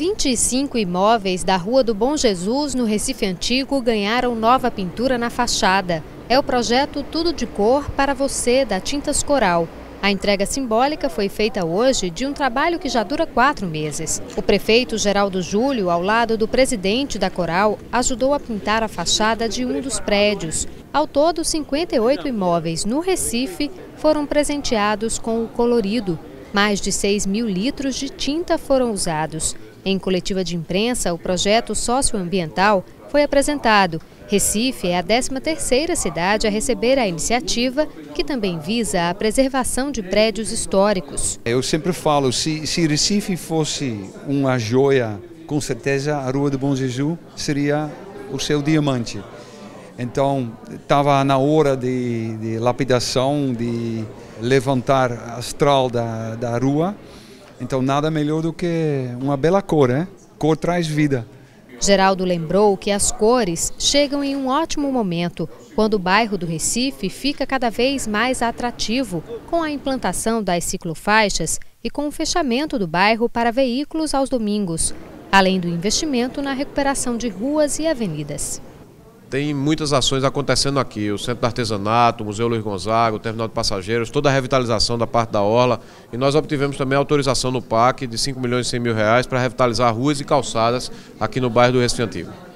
25 imóveis da Rua do Bom Jesus, no Recife Antigo, ganharam nova pintura na fachada. É o projeto Tudo de Cor para Você, da Tintas Coral. A entrega simbólica foi feita hoje de um trabalho que já dura quatro meses. O prefeito Geraldo Júlio, ao lado do presidente da Coral, ajudou a pintar a fachada de um dos prédios. Ao todo, 58 imóveis no Recife foram presenteados com o colorido. Mais de 6 mil litros de tinta foram usados. Em coletiva de imprensa, o projeto socioambiental foi apresentado. Recife é a 13ª cidade a receber a iniciativa, que também visa a preservação de prédios históricos. Eu sempre falo, se, se Recife fosse uma joia, com certeza a Rua do Bom Jesus seria o seu diamante. Então, estava na hora de, de, lapidação, de levantar astral da, da rua. Então, nada melhor do que uma bela cor, né? Cor traz vida. Geraldo lembrou que as cores chegam em um ótimo momento, quando o bairro do Recife fica cada vez mais atrativo com a implantação das ciclofaixas e com o fechamento do bairro para veículos aos domingos, além do investimento na recuperação de ruas e avenidas. Tem muitas ações acontecendo aqui, o Centro do Artesanato, o Museu Luiz Gonzaga, o Terminal de Passageiros, toda a revitalização da parte da Orla. E nós obtivemos também autorização no PAC de 5 milhões e 100 mil reais para revitalizar ruas e calçadas aqui no bairro do Recife Antigo.